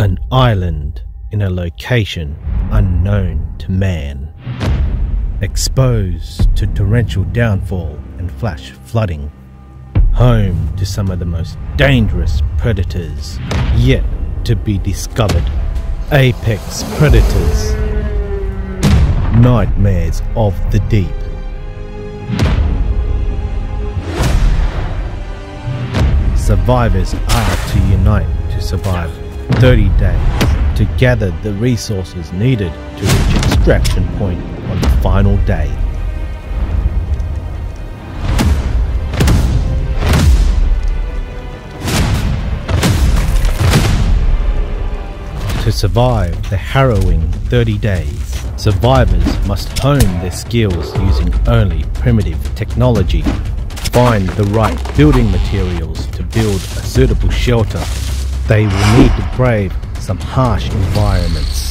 An island in a location unknown to man. Exposed to torrential downfall and flash flooding. Home to some of the most dangerous predators yet to be discovered. Apex predators. Nightmares of the deep. Survivors are to unite to survive 30 days to gather the resources needed to reach extraction point on the final day. To survive the harrowing 30 days, survivors must hone their skills using only primitive technology. Find the right building materials to build a suitable shelter. They will need to brave some harsh environments.